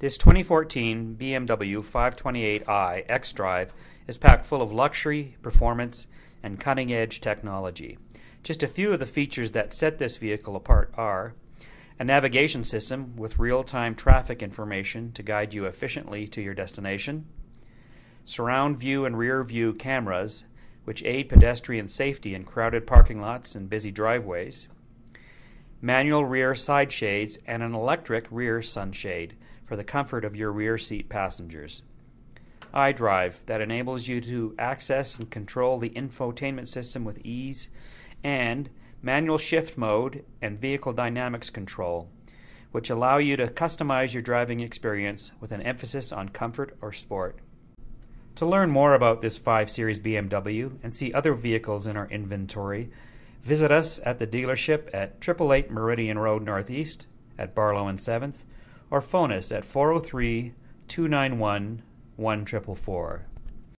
This 2014 BMW 528i xDrive is packed full of luxury, performance, and cutting edge technology. Just a few of the features that set this vehicle apart are a navigation system with real time traffic information to guide you efficiently to your destination, surround view and rear view cameras which aid pedestrian safety in crowded parking lots and busy driveways, manual rear side shades, and an electric rear sunshade for the comfort of your rear seat passengers. iDrive that enables you to access and control the infotainment system with ease, and manual shift mode and vehicle dynamics control, which allow you to customize your driving experience with an emphasis on comfort or sport. To learn more about this 5 Series BMW and see other vehicles in our inventory, visit us at the dealership at 888 Meridian Road Northeast at Barlow and 7th or phone us at 403 291 1444.